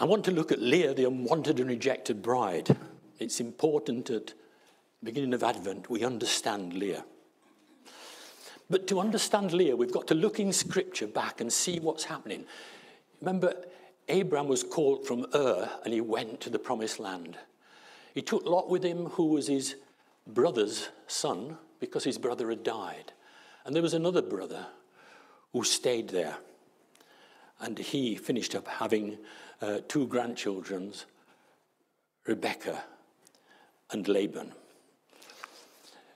I want to look at Leah, the unwanted and rejected bride. It's important at the beginning of Advent we understand Leah. But to understand Leah, we've got to look in Scripture back and see what's happening. Remember, Abraham was called from Ur and he went to the promised land. He took Lot with him, who was his brother's son, because his brother had died. And there was another brother who stayed there. And he finished up having uh, two grandchildren, Rebecca and Laban.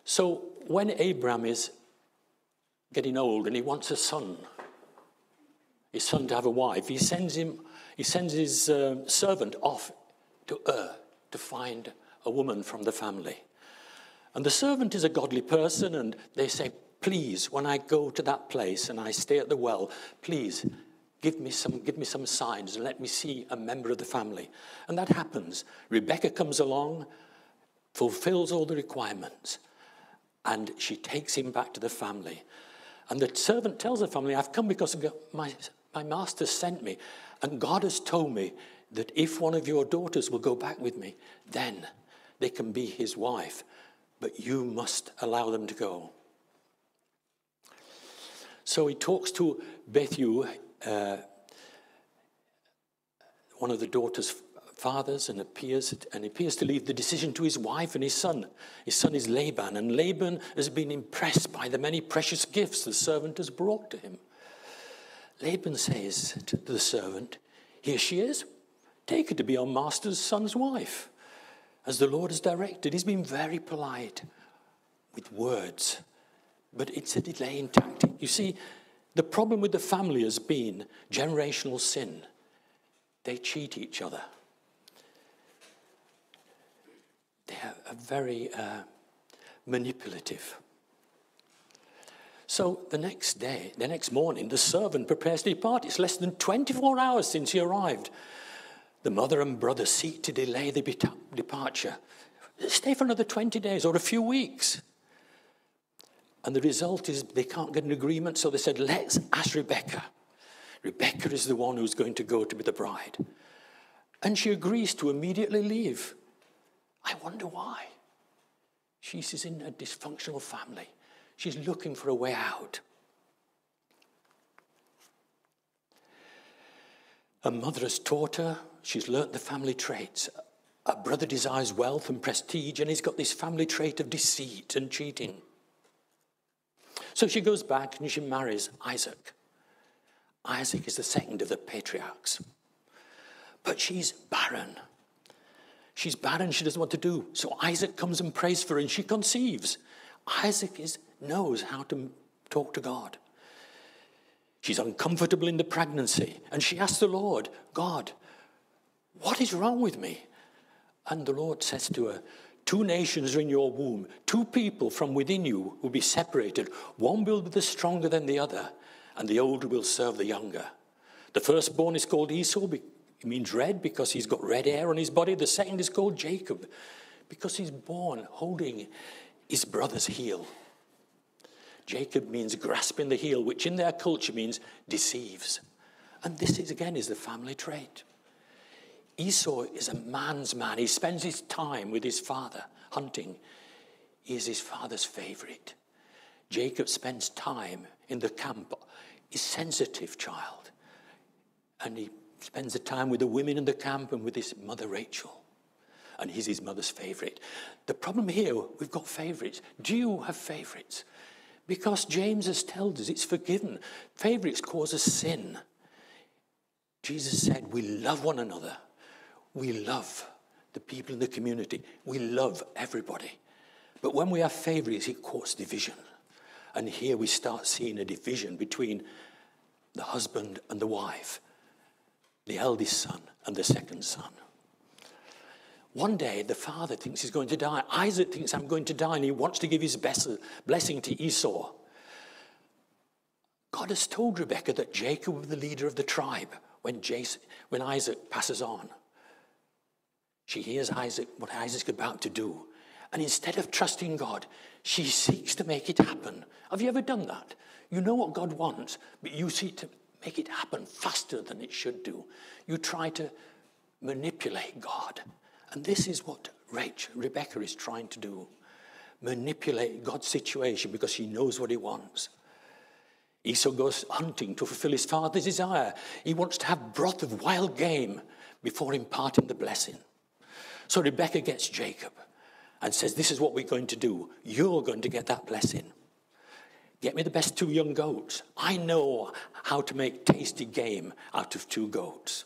So when Abraham is getting old and he wants a son, his son to have a wife, he sends him, he sends his uh, servant off to Ur to find a woman from the family. And the servant is a godly person, and they say, Please, when I go to that place and I stay at the well, please give me some, give me some signs and let me see a member of the family. And that happens. Rebecca comes along, fulfills all the requirements, and she takes him back to the family. And the servant tells the family, I've come because my, my master sent me, and God has told me that if one of your daughters will go back with me, then they can be his wife. But you must allow them to go. So he talks to Bethu, uh, one of the daughter's fathers, and appears and appears to leave the decision to his wife and his son. His son is Laban, and Laban has been impressed by the many precious gifts the servant has brought to him. Laban says to the servant, Here she is. Take her to be our master's son's wife, as the Lord has directed. He's been very polite with words but it's a delaying tactic. You see, the problem with the family has been generational sin. They cheat each other. They are very uh, manipulative. So the next day, the next morning, the servant prepares to depart. It's less than 24 hours since he arrived. The mother and brother seek to delay the departure. Stay for another 20 days or a few weeks. And the result is they can't get an agreement, so they said, let's ask Rebecca. Rebecca is the one who's going to go to be the bride. And she agrees to immediately leave. I wonder why. She's in a dysfunctional family. She's looking for a way out. Her mother has taught her, she's learnt the family traits. Her brother desires wealth and prestige, and he's got this family trait of deceit and cheating. So she goes back and she marries Isaac. Isaac is the second of the patriarchs. But she's barren. She's barren, she doesn't what to do. So Isaac comes and prays for her and she conceives. Isaac is, knows how to talk to God. She's uncomfortable in the pregnancy and she asks the Lord, God, what is wrong with me? And the Lord says to her, Two nations are in your womb. Two people from within you will be separated. One will be the stronger than the other, and the older will serve the younger. The firstborn is called Esau. It means red because he's got red hair on his body. The second is called Jacob because he's born holding his brother's heel. Jacob means grasping the heel, which in their culture means deceives. And this is again is the family trait. Esau is a man's man. He spends his time with his father hunting. He is his father's favorite. Jacob spends time in the camp, He's sensitive child. And he spends the time with the women in the camp and with his mother Rachel. And he's his mother's favorite. The problem here, we've got favorites. Do you have favorites? Because James has told us it's forgiven. Favorites cause us sin. Jesus said, We love one another we love the people in the community. We love everybody. But when we have favorites, it causes division. And here we start seeing a division between the husband and the wife, the eldest son and the second son. One day, the father thinks he's going to die. Isaac thinks I'm going to die, and he wants to give his best blessing to Esau. God has told Rebekah that Jacob will be the leader of the tribe when, Jason, when Isaac passes on. She hears Isaac, what Isaac's about to do. And instead of trusting God, she seeks to make it happen. Have you ever done that? You know what God wants, but you seek to make it happen faster than it should do. You try to manipulate God. And this is what Rachel, Rebecca is trying to do manipulate God's situation because she knows what he wants. Esau goes hunting to fulfill his father's desire. He wants to have broth of wild game before imparting the blessing. So Rebecca gets Jacob and says, This is what we're going to do. You're going to get that blessing. Get me the best two young goats. I know how to make tasty game out of two goats.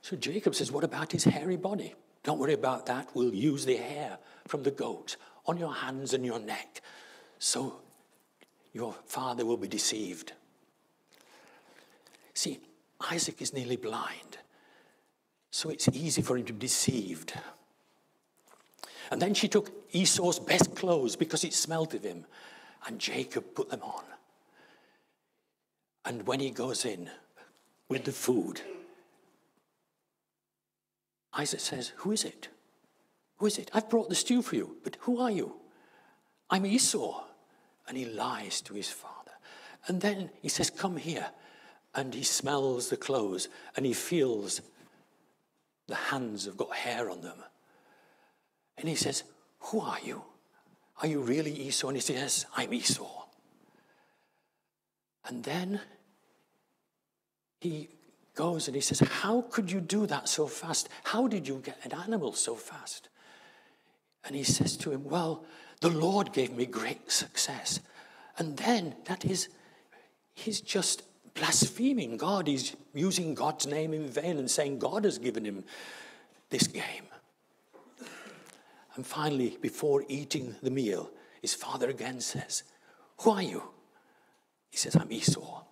So Jacob says, What about his hairy body? Don't worry about that. We'll use the hair from the goat on your hands and your neck. So your father will be deceived. See, Isaac is nearly blind, so it's easy for him to be deceived. And then she took Esau's best clothes because it smelt of him, and Jacob put them on. And when he goes in with the food, Isaac says, Who is it? Who is it? I've brought the stew for you, but who are you? I'm Esau. And he lies to his father. And then he says, Come here. And he smells the clothes and he feels the hands have got hair on them. And he says, Who are you? Are you really Esau? And he says, Yes, I'm Esau. And then he goes and he says, How could you do that so fast? How did you get an animal so fast? And he says to him, Well, the Lord gave me great success. And then that is, he's just blaspheming God. He's using God's name in vain and saying God has given him this game. And finally, before eating the meal, his father again says, Who are you? He says, I'm Esau.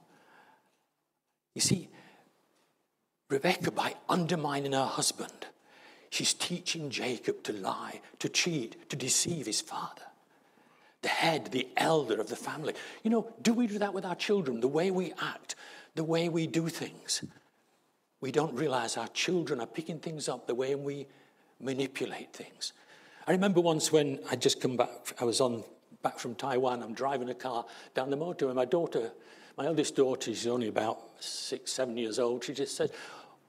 You see, Rebecca, by undermining her husband, she's teaching Jacob to lie, to cheat, to deceive his father. The head, the elder of the family. You know, do we do that with our children? The way we act, the way we do things. We don't realize our children are picking things up the way we manipulate things. I remember once when I'd just come back, I was on back from Taiwan, I'm driving a car down the motorway, my daughter, my eldest daughter, she's only about six, seven years old, she just said,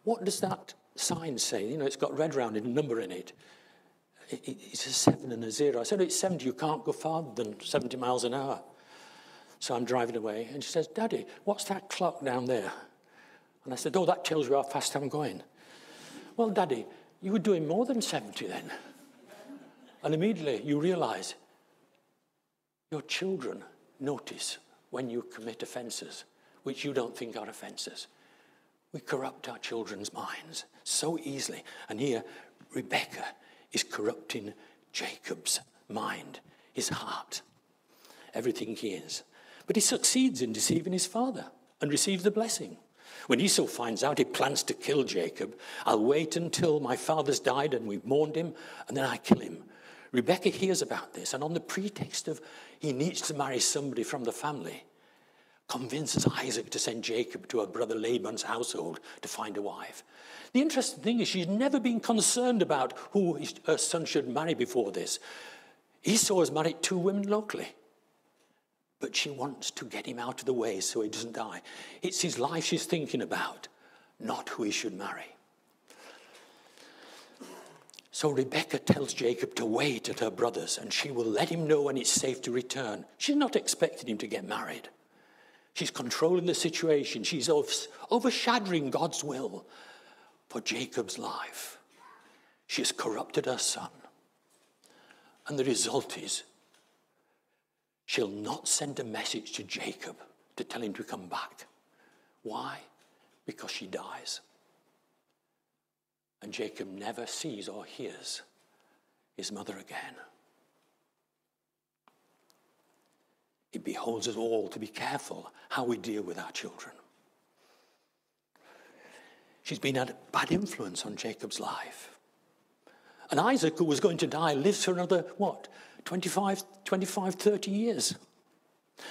What does that sign say? You know, it's got red rounded number in it. It, it it's a seven and a zero. I said, It's 70, you can't go farther than 70 miles an hour. So I'm driving away, and she says, Daddy, what's that clock down there? And I said, Oh, that tells you how fast I'm going. Well, Daddy, you were doing more than 70 then. And immediately you realize your children notice when you commit offenses, which you don't think are offenses. We corrupt our children's minds so easily. And here, Rebecca is corrupting Jacob's mind, his heart, everything he is. But he succeeds in deceiving his father and receives the blessing. When Esau finds out he plans to kill Jacob, I'll wait until my father's died and we've mourned him, and then I kill him. Rebecca hears about this, and on the pretext of he needs to marry somebody from the family, convinces Isaac to send Jacob to her brother Laban's household to find a wife. The interesting thing is, she's never been concerned about who her son should marry before this. Esau has married two women locally, but she wants to get him out of the way so he doesn't die. It's his life she's thinking about, not who he should marry. So Rebecca tells Jacob to wait at her brother's and she will let him know when it's safe to return. She's not expecting him to get married. She's controlling the situation. She's overshadowing God's will for Jacob's life. She has corrupted her son. And the result is she'll not send a message to Jacob to tell him to come back. Why? Because she dies. And Jacob never sees or hears his mother again. It beholds us all to be careful how we deal with our children. She's been a bad influence on Jacob's life. And Isaac, who was going to die, lives for another, what, 25, 25 30 years.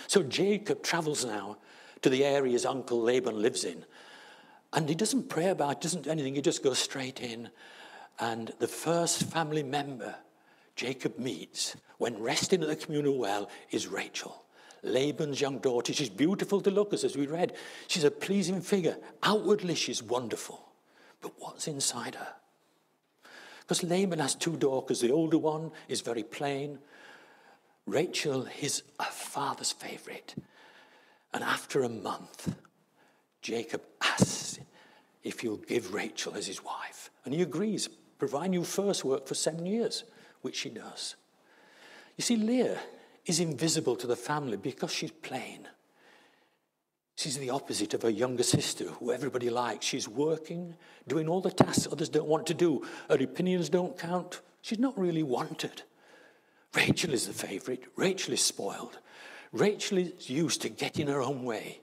So Jacob travels now to the area his uncle Laban lives in and he doesn't pray about doesn't do anything, he just goes straight in. And the first family member Jacob meets when resting at the communal well is Rachel, Laban's young daughter. She's beautiful to look at, as we read. She's a pleasing figure. Outwardly, she's wonderful. But what's inside her? Because Laban has two daughters. The older one is very plain. Rachel is her father's favorite. And after a month, Jacob asks if he'll give Rachel as his wife. And he agrees, providing you first work for seven years, which she does. You see, Leah is invisible to the family because she's plain. She's the opposite of her younger sister, who everybody likes. She's working, doing all the tasks others don't want to do. Her opinions don't count. She's not really wanted. Rachel is the favorite. Rachel is spoiled. Rachel is used to getting her own way.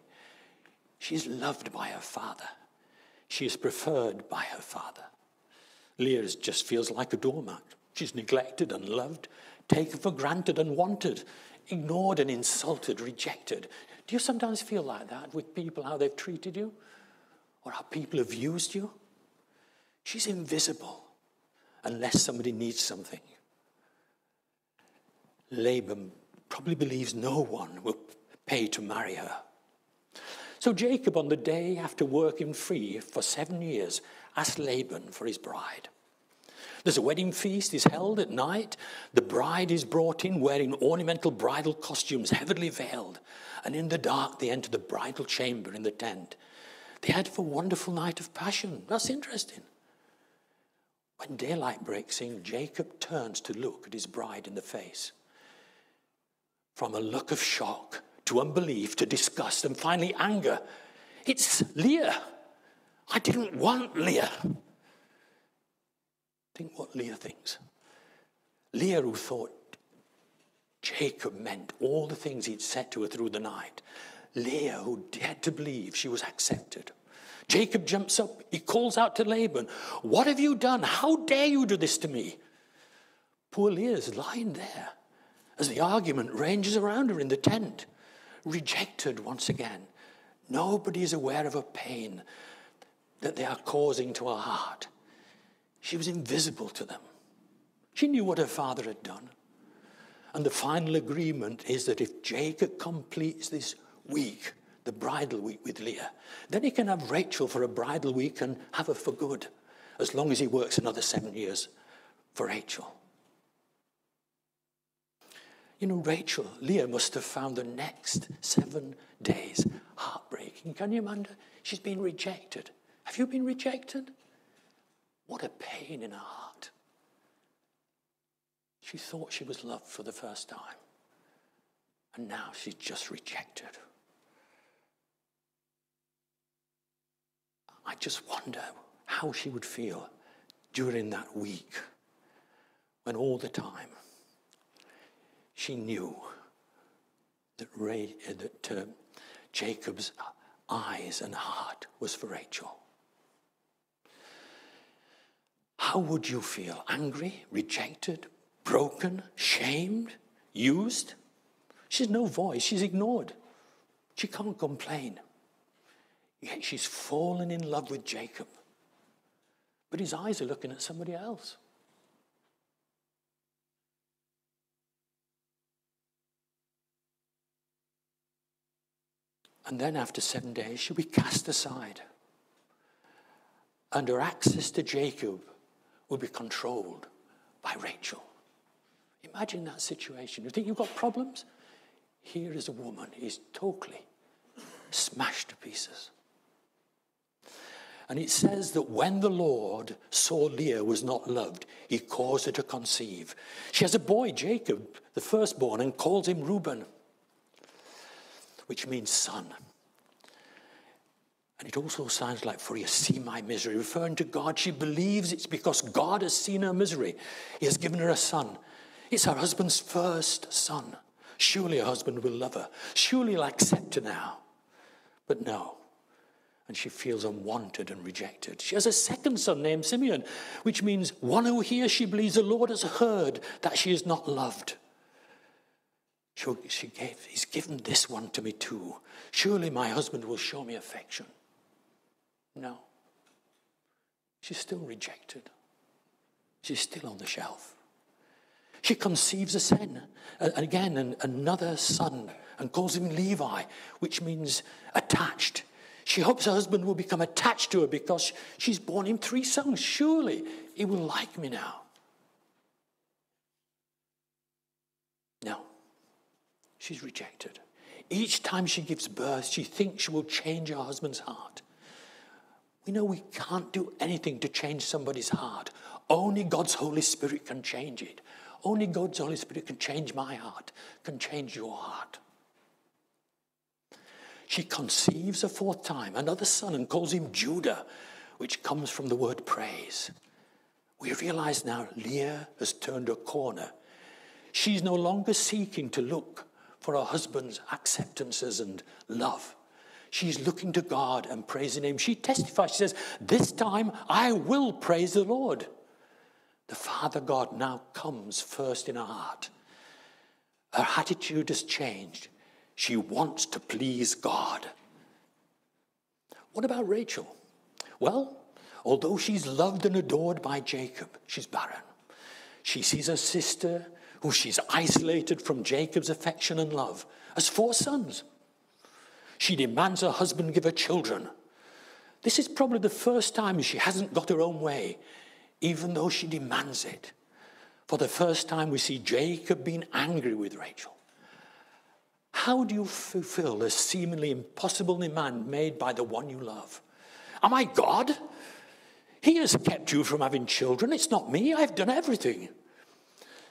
She is loved by her father. She is preferred by her father. Leah just feels like a doormat. She's neglected and loved, taken for granted and wanted, ignored and insulted, rejected. Do you sometimes feel like that with people, how they've treated you? Or how people have used you? She's invisible unless somebody needs something. Laban probably believes no one will pay to marry her. So Jacob, on the day after working free for seven years, asked Laban for his bride. There's a wedding feast is held at night. The bride is brought in wearing ornamental bridal costumes, heavily veiled. And in the dark, they enter the bridal chamber in the tent. They had a wonderful night of passion. That's interesting. When daylight breaks in, Jacob turns to look at his bride in the face. From a look of shock to unbelief to disgust and finally anger, it's Leah. I didn't want Leah. Think what Leah thinks. Leah, who thought Jacob meant all the things he'd said to her through the night. Leah, who dared to believe she was accepted. Jacob jumps up. He calls out to Laban, What have you done? How dare you do this to me? Poor Leah's lying there as the argument ranges around her in the tent, rejected once again. Nobody is aware of her pain that they are causing to her heart. She was invisible to them. She knew what her father had done. And the final agreement is that if Jacob completes this week, the bridal week with Leah, then he can have Rachel for a bridal week and have her for good, as long as he works another seven years for Rachel. You know, Rachel, Leah must have found the next seven days heartbreaking. Can you imagine? She's been rejected. Have you been rejected? What a pain in her heart. She thought she was loved for the first time. And now she's just rejected. I just wonder how she would feel during that week when all the time she knew that, Ray, uh, that uh, Jacob's eyes and heart was for Rachel. How would you feel? Angry, rejected, broken, shamed, used? She's no voice, she's ignored. She can't complain. Yet she's fallen in love with Jacob. But his eyes are looking at somebody else. And then after seven days, she'll be cast aside. And her access to Jacob will be controlled by Rachel. Imagine that situation. You think you've got problems? Here is a woman who's totally smashed to pieces. And it says that when the Lord saw Leah was not loved, he caused her to conceive. She has a boy, Jacob, the firstborn, and calls him Reuben which means son. And it also sounds like, For you see my misery, referring to God. She believes it's because God has seen her misery. He has given her a son. It's her husband's first son. Surely her husband will love her. Surely he'll accept her now. But no. And she feels unwanted and rejected. She has a second son named Simeon, which means one who hears she believes the Lord has heard that she is not loved. She, gave, he's given this one to me too. Surely my husband will show me affection. No. She's still rejected. She's still on the shelf. She conceives a son, again, another son, and calls him Levi, which means attached. She hopes her husband will become attached to her because she's borne him three sons. Surely he will like me now. No, she's rejected. Each time she gives birth, she thinks she will change her husband's heart. We know we can't do anything to change somebody's heart. Only God's Holy Spirit can change it. Only God's Holy Spirit can change my heart, can change your heart. She conceives a fourth time another son and calls him Judah, which comes from the word praise. We realize now Leah has turned a corner. She's no longer seeking to look for her husband's acceptances and love. She's looking to God and praising Him. She testifies, she says, This time I will praise the Lord. The Father God now comes first in her heart. Her attitude has changed. She wants to please God. What about Rachel? Well, although she's loved and adored by Jacob, she's barren. She sees her sister, who she's isolated from Jacob's affection and love, as four sons. She demands her husband give her children. This is probably the first time she hasn't got her own way, even though she demands it. For the first time, we see Jacob being angry with Rachel. How do you fulfill a seemingly impossible demand made by the one you love? Am I God? He has kept you from having children. It's not me. I've done everything.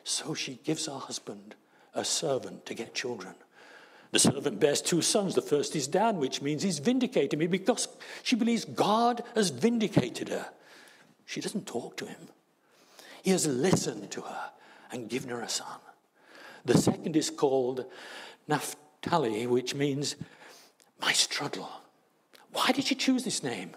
So she gives her husband a servant to get children. The servant bears two sons. The first is Dan, which means he's vindicating me because she believes God has vindicated her. She doesn't talk to him. He has listened to her and given her a son. The second is called Naphtali, which means my struggle. Why did she choose this name?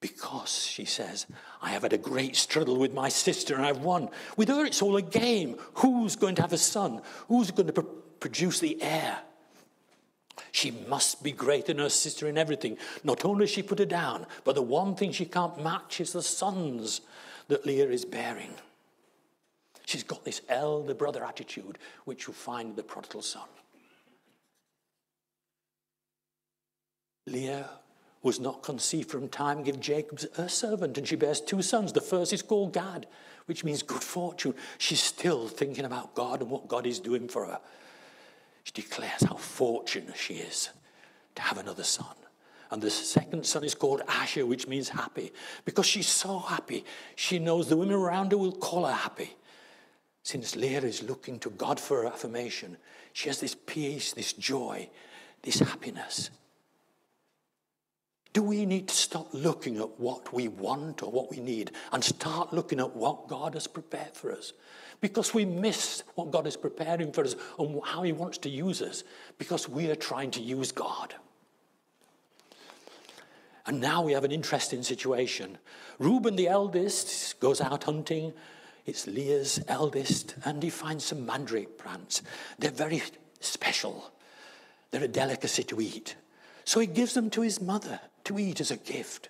Because, she says, I have had a great struggle with my sister and I've won. With her, it's all a game. Who's going to have a son? Who's going to produce the heir. She must be greater than her sister in everything. Not only she put her down, but the one thing she can't match is the sons that Leah is bearing. She's got this elder brother attitude, which you find in the prodigal son. Leah was not conceived from time, give Jacob her servant, and she bears two sons. The first is called Gad, which means good fortune. She's still thinking about God and what God is doing for her. She declares how fortunate she is to have another son. And the second son is called Asher, which means happy, because she's so happy. She knows the women around her will call her happy. Since Leah is looking to God for her affirmation, she has this peace, this joy, this happiness. Do we need to stop looking at what we want or what we need and start looking at what God has prepared for us? because we miss what God is preparing for us and how He wants to use us because we are trying to use God. And now we have an interesting situation. Reuben, the eldest, goes out hunting. It's Leah's eldest, and he finds some mandrake plants. They're very special, they're a delicacy to eat. So he gives them to his mother to eat as a gift.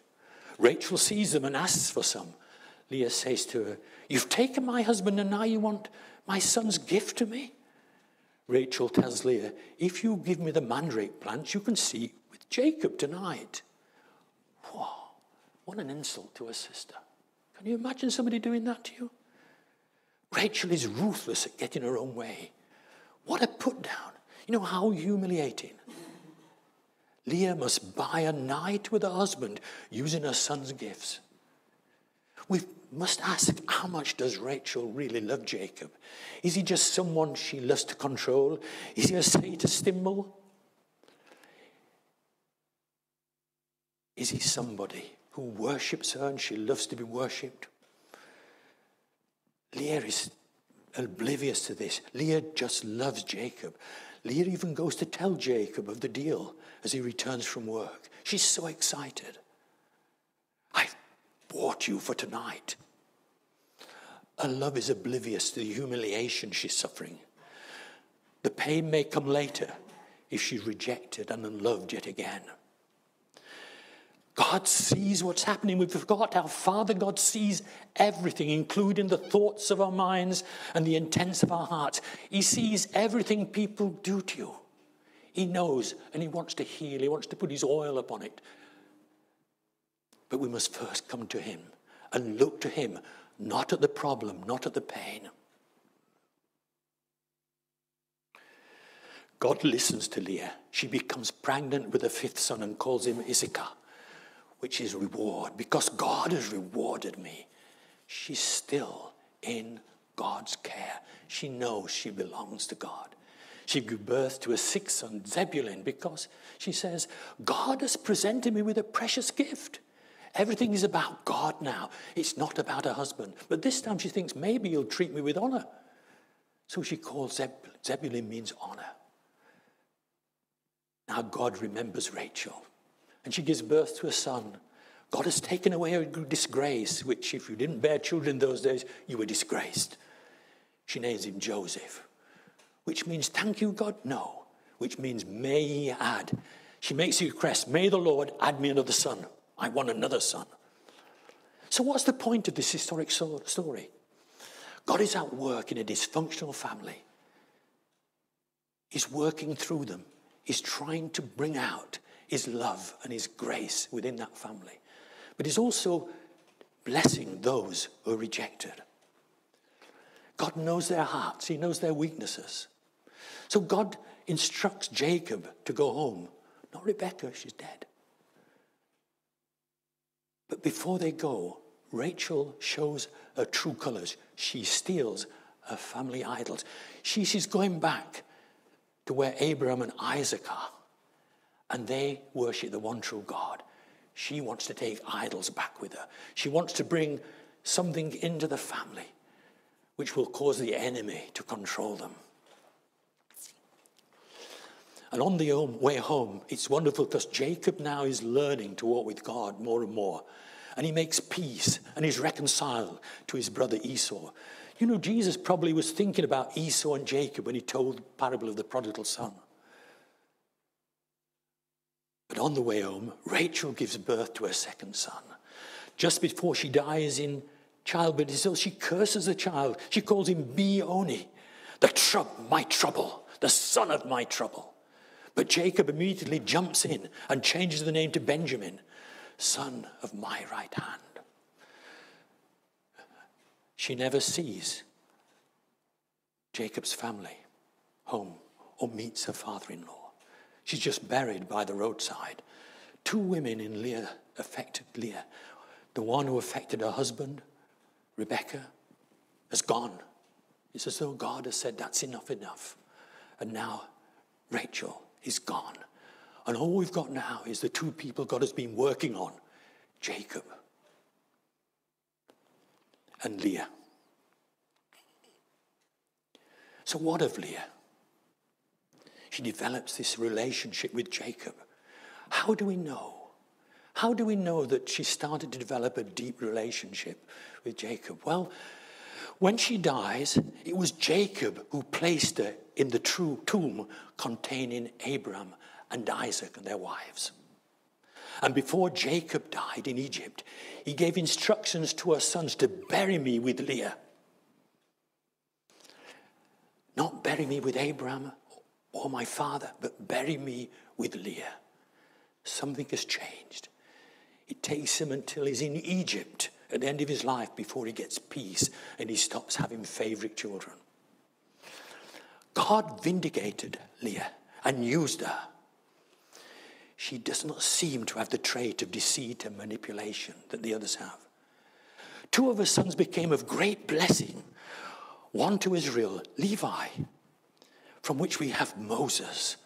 Rachel sees them and asks for some. Leah says to her, You've taken my husband and now you want my son's gift to me? Rachel tells Leah, If you give me the mandrake plants, you can see with Jacob tonight. Wow, what an insult to her sister. Can you imagine somebody doing that to you? Rachel is ruthless at getting her own way. What a put down. You know how humiliating. Leah must buy a night with her husband using her son's gifts. We must ask how much does Rachel really love Jacob? Is he just someone she loves to control? Is he a status symbol? Is he somebody who worships her and she loves to be worshipped? Leah is oblivious to this. Leah just loves Jacob. Leah even goes to tell Jacob of the deal as he returns from work. She's so excited I've bought you for tonight. Her love is oblivious to the humiliation she's suffering. The pain may come later if she's rejected and unloved yet again. God sees what's happening. We've forgot our Father God sees everything, including the thoughts of our minds and the intents of our hearts. He sees everything people do to you. He knows and he wants to heal. He wants to put his oil upon it. But we must first come to him and look to him, not at the problem, not at the pain. God listens to Leah. She becomes pregnant with a fifth son and calls him Issachar, which is reward. Because God has rewarded me, she's still in God's care. She knows she belongs to God. She gave birth to a sixth son, Zebulun, because she says, God has presented me with a precious gift. Everything is about God now. It's not about her husband. But this time she thinks maybe he'll treat me with honor. So she calls Zebulun. Zebulun means honor. Now God remembers Rachel, and she gives birth to a son. God has taken away her disgrace, which, if you didn't bear children those days, you were disgraced. She names him Joseph, which means thank you, God? No, which means may he add. She makes a request, may the Lord add me another son. I want another son. So, what's the point of this historic story? God is at work in a dysfunctional family. He's working through them is trying to bring out his love and his grace within that family. But he's also blessing those who are rejected. God knows their hearts, he knows their weaknesses. So God instructs Jacob to go home, not Rebecca, she's dead. But before they go, Rachel shows her true colors. She steals her family idols. She, she's going back to where Abraham and Isaac are, and they worship the one true God. She wants to take idols back with her. She wants to bring something into the family which will cause the enemy to control them. And on the way home, it's wonderful because Jacob now is learning to walk with God more and more. And he makes peace and he's reconciled to his brother Esau. You know, Jesus probably was thinking about Esau and Jacob when he told the parable of the prodigal son. But on the way home, Rachel gives birth to her second son. Just before she dies in childbirth, she curses the child. She calls him Benoni, the trub, my trouble, the son of my trouble. But Jacob immediately jumps in and changes the name to Benjamin, son of my right hand she never sees Jacob's family home or meets her father in law. She's just buried by the roadside. Two women in Leah affected Leah. The one who affected her husband, Rebecca, has gone. It's as though God has said, That's enough, enough. And now Rachel is gone. And all we've got now is the two people God has been working on Jacob and Leah. So, what of Leah? She develops this relationship with Jacob. How do we know? How do we know that she started to develop a deep relationship with Jacob? Well, when she dies, it was Jacob who placed her in the true tomb containing Abraham and Isaac and their wives. And before Jacob died in Egypt, he gave instructions to her sons to bury me with Leah. Not bury me with Abraham or my father, but bury me with Leah. Something has changed. It takes him until he's in Egypt at the end of his life before he gets peace and he stops having favorite children. God vindicated Leah and used her she does not seem to have the trait of deceit and manipulation that the others have. Two of her sons became of great blessing one to Israel, Levi, from which we have Moses,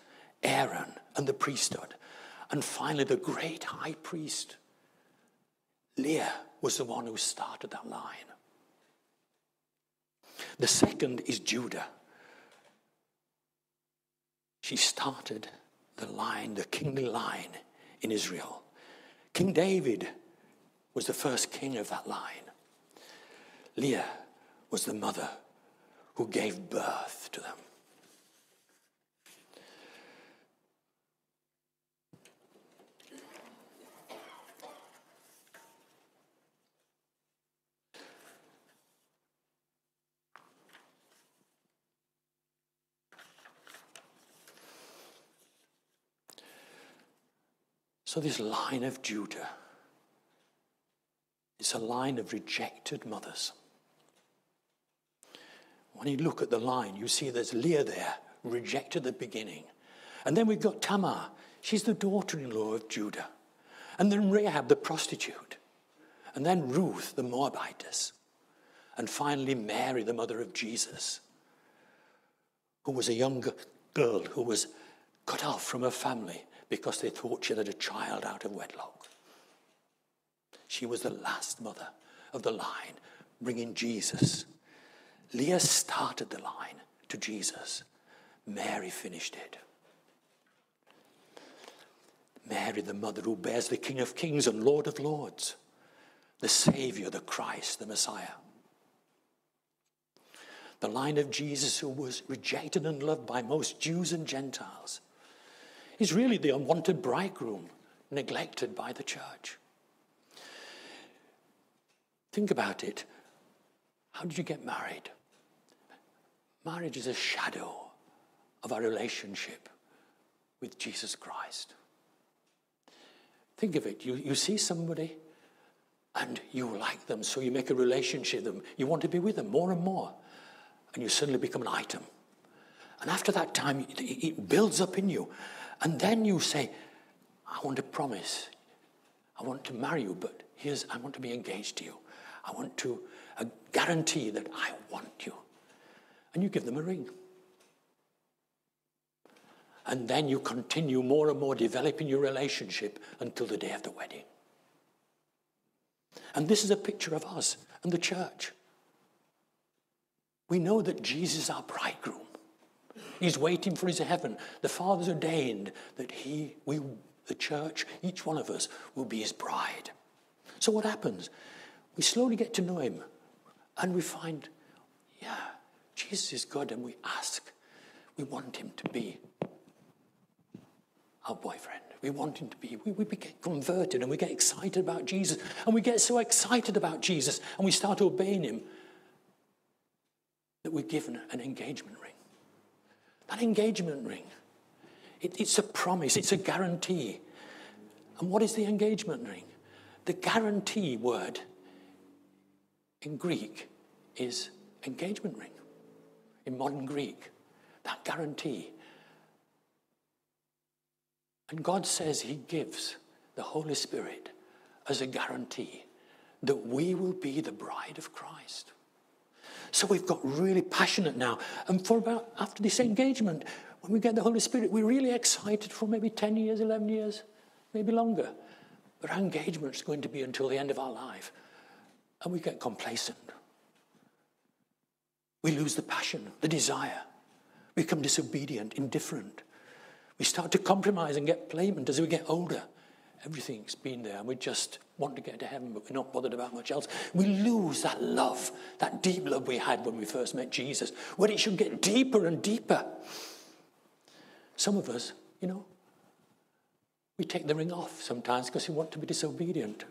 Aaron, and the priesthood, and finally the great high priest. Leah was the one who started that line. The second is Judah. She started the line, the kingly line in Israel. King David was the first king of that line. Leah was the mother who gave birth to them. So, this line of Judah, it's a line of rejected mothers. When you look at the line, you see there's Leah there, rejected at the beginning. And then we've got Tamar. She's the daughter in law of Judah. And then Rahab, the prostitute. And then Ruth, the Moabitess. And finally, Mary, the mother of Jesus, who was a young girl who was cut off from her family because they thought she had a child out of wedlock. She was the last mother of the line, bringing Jesus. Leah started the line to Jesus. Mary finished it. Mary, the mother who bears the King of Kings and Lord of Lords, the Savior, the Christ, the Messiah. The line of Jesus, who was rejected and loved by most Jews and Gentiles, is really the unwanted bridegroom neglected by the church. Think about it. How did you get married? Marriage is a shadow of our relationship with Jesus Christ. Think of it. You, you see somebody and you like them, so you make a relationship with them. You want to be with them more and more. And you suddenly become an item. And after that time, it, it builds up in you. And then you say, I want to promise. I want to marry you, but here's, I want to be engaged to you. I want to a guarantee that I want you. And you give them a ring. And then you continue more and more developing your relationship until the day of the wedding. And this is a picture of us and the church. We know that Jesus our bridegroom. He's waiting for his heaven. The Father's ordained that he, we, the church, each one of us will be his bride. So what happens? We slowly get to know him and we find, yeah, Jesus is good, and we ask. We want him to be our boyfriend. We want him to be, we, we get converted and we get excited about Jesus. And we get so excited about Jesus and we start obeying him that we're given an engagement That engagement ring, it, it's a promise, it's a guarantee. And what is the engagement ring? The guarantee word in Greek is engagement ring. In modern Greek, that guarantee and God says He gives the Holy Spirit as a guarantee that we will be the bride of Christ. So we've got really passionate now. And for about after this engagement, when we get the Holy Spirit, we're really excited for maybe 10 years, 11 years, maybe longer. But our engagement is going to be until the end of our life. And we get complacent. We lose the passion, the desire. We become disobedient, indifferent. We start to compromise and get payment as we get older. Everything's been there, and we just want to get to heaven, but we're not bothered about much else. We lose that love, that deep love we had when we first met Jesus, when it should get deeper and deeper. Some of us, you know, we take the ring off sometimes because we want to be disobedient.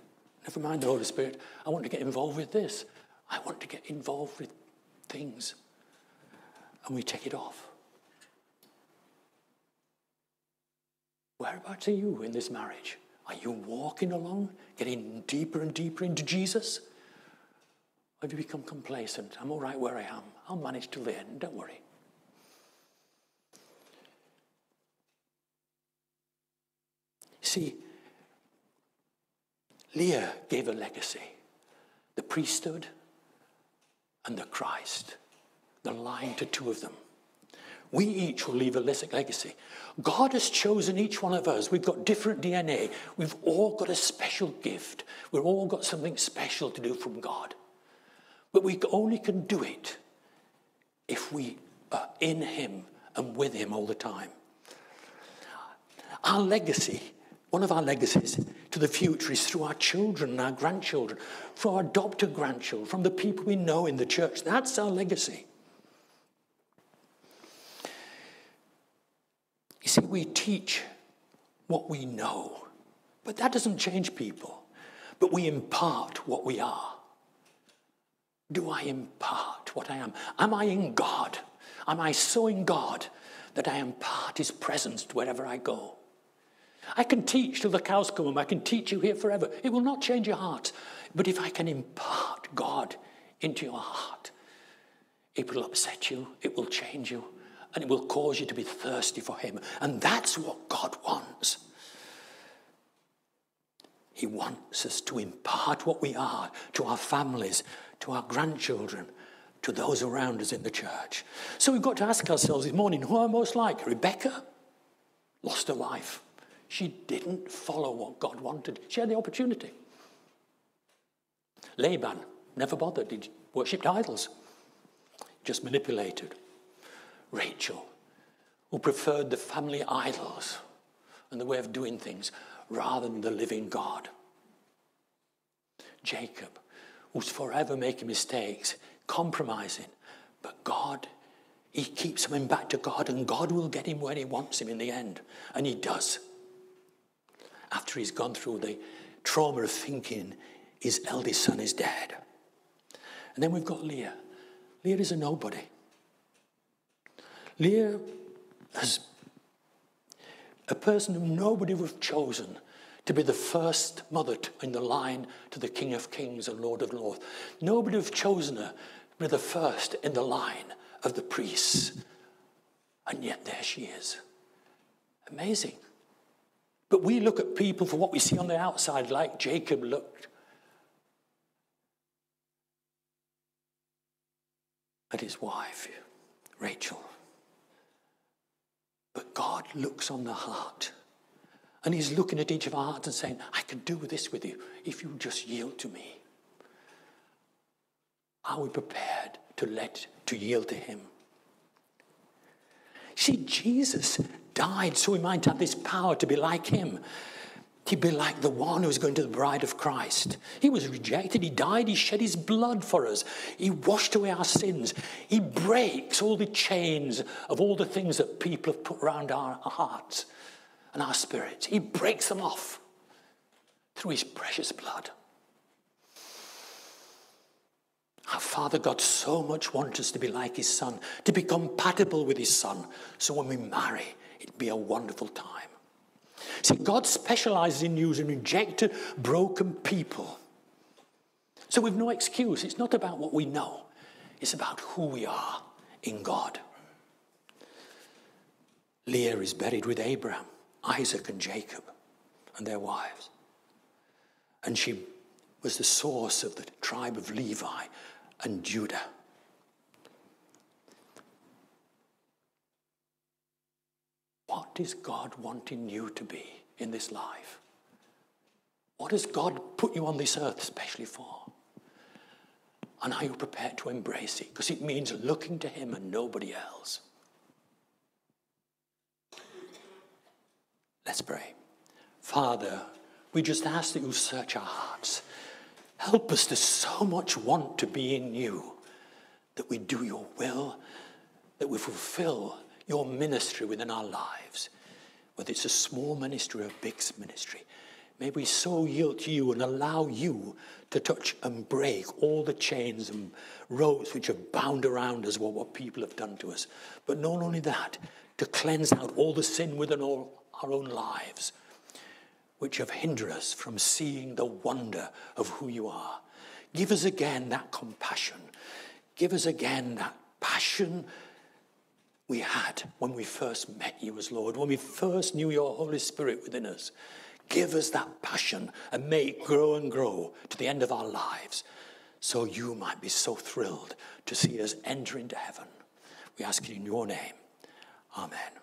Never mind the Holy Spirit. I want to get involved with this. I want to get involved with things. And we take it off. Whereabouts are you in this marriage? Are you walking along, getting deeper and deeper into Jesus? Or have you become complacent? I'm all right where I am. I'll manage till the end, don't worry. See, Leah gave a legacy the priesthood and the Christ, the line to two of them. We each will leave a legacy. God has chosen each one of us. We've got different DNA. We've all got a special gift. We've all got something special to do from God. But we only can do it if we are in Him and with Him all the time. Our legacy, one of our legacies to the future is through our children and our grandchildren, for our adopted grandchildren, from the people we know in the church. That's our legacy. You see, we teach what we know, but that doesn't change people. But we impart what we are. Do I impart what I am? Am I in God? Am I so in God that I impart His presence wherever I go? I can teach till the cows come home. I can teach you here forever. It will not change your heart. But if I can impart God into your heart, it will upset you, it will change you, and it will cause you to be thirsty for Him. And that's what God wants. He wants us to impart what we are to our families, to our grandchildren, to those around us in the church. So we've got to ask ourselves this morning who am I most like? Rebecca lost her life. She didn't follow what God wanted, she had the opportunity. Laban never bothered, he worshipped idols, just manipulated. Rachel, who preferred the family idols and the way of doing things rather than the living God. Jacob, who's forever making mistakes, compromising, but God, he keeps coming back to God, and God will get him where he wants him in the end. And he does. After he's gone through the trauma of thinking his eldest son is dead. And then we've got Leah. Leah is a nobody. Leah is a person who nobody would have chosen to be the first mother in the line to the King of Kings and Lord of Lords. Nobody would have chosen her to be the first in the line of the priests. And yet there she is. Amazing. But we look at people for what we see on the outside, like Jacob looked. At his wife, Rachel. But God looks on the heart. And He's looking at each of our hearts and saying, I can do this with you if you just yield to me. Are we prepared to let, to yield to Him? See, Jesus died so we might have this power to be like Him. To be like the one who's going to the bride of Christ. He was rejected, he died, he shed his blood for us, he washed away our sins, he breaks all the chains of all the things that people have put around our hearts and our spirits. He breaks them off through his precious blood. Our Father God so much wants us to be like his Son, to be compatible with his Son, so when we marry, it'd be a wonderful time. See, God specializes in using rejected, broken people. So we've no excuse. It's not about what we know, it's about who we are in God. Leah is buried with Abraham. Isaac and Jacob and their wives. And she was the source of the tribe of Levi and Judah. What is God wanting you to be in this life? What has God put you on this earth especially for? And are you prepared to embrace it? Because it means looking to Him and nobody else. Let's pray. Father, we just ask that you search our hearts. Help us to so much want to be in you, that we do your will, that we fulfill your ministry within our lives, whether it's a small ministry or a big ministry. May we so yield to you and allow you to touch and break all the chains and ropes which have bound around us, what, what people have done to us. But not only that, to cleanse out all the sin within all our own lives, which have hindered us from seeing the wonder of who you are. Give us again that compassion. Give us again that passion we had when we first met you as Lord, when we first knew your Holy Spirit within us. Give us that passion and may it grow and grow to the end of our lives so you might be so thrilled to see us enter into heaven. We ask it in your name. Amen.